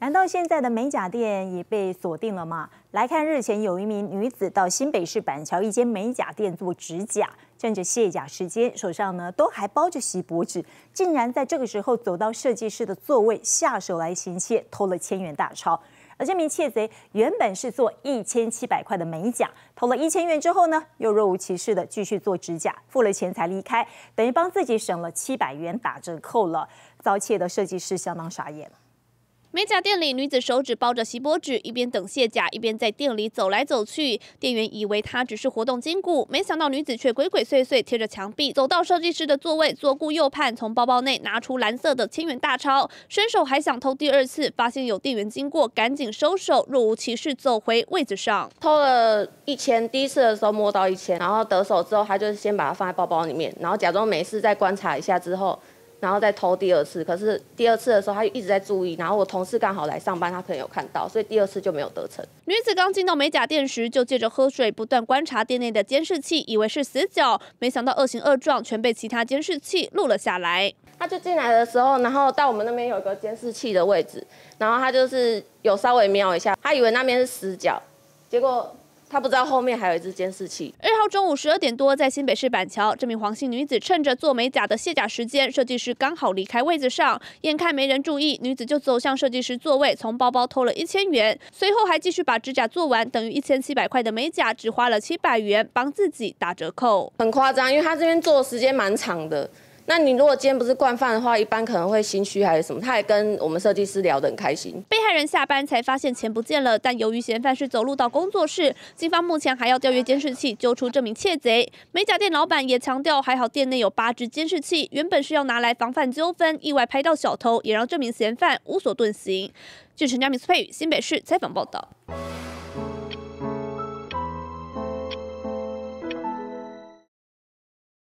难道现在的美甲店也被锁定了吗？来看日前有一名女子到新北市板桥一间美甲店做指甲，趁着卸甲时间，手上呢都还包着锡箔纸，竟然在这个时候走到设计师的座位下手来行窃，偷了千元大钞。而这名窃贼原本是做一千七百块的美甲，偷了一千元之后呢，又若无其事的继续做指甲，付了钱才离开，等于帮自己省了七百元打折扣了。遭窃的设计师相当傻眼。美甲店里，女子手指包着锡箔纸，一边等卸甲，一边在店里走来走去。店员以为她只是活动筋骨，没想到女子却鬼鬼祟祟贴着墙壁走到设计师的座位，左顾右盼，从包包内拿出蓝色的千元大钞，伸手还想偷第二次，发现有店员经过，赶紧收手，若无其事走回位子上。偷了一千，第一次的时候摸到一千，然后得手之后，他就先把它放在包包里面，然后假装没事，再观察一下之后。然后再偷第二次，可是第二次的时候他就一直在注意，然后我同事刚好来上班，他可能有看到，所以第二次就没有得逞。女子刚进到美甲店时，就借着喝水不断观察店内的监视器，以为是死角，没想到恶行恶状全被其他监视器录了下来。他就进来的时候，然后到我们那边有一个监视器的位置，然后他就是有稍微瞄一下，他以为那边是死角，结果。他不知道后面还有一只监视器。二号中午十二点多，在新北市板桥，这名黄姓女子趁着做美甲的卸甲时间，设计师刚好离开位子上，眼看没人注意，女子就走向设计师座位，从包包偷了一千元，随后还继续把指甲做完，等于一千七百块的美甲，只花了七百元，帮自己打折扣。很夸张，因为他这边做的时间蛮长的。那你如果今天不是惯犯的话，一般可能会心虚还是什么？他还跟我们设计师聊得很开心。被害人下班才发现钱不见了，但由于嫌犯是走路到工作室，警方目前还要调阅监视器，揪出这名窃贼。美甲店老板也强调，还好店内有八只监视器，原本是要拿来防范纠纷，意外拍到小偷，也让这名嫌犯无所遁形。据陈家明、苏佩宇新北市采访报道。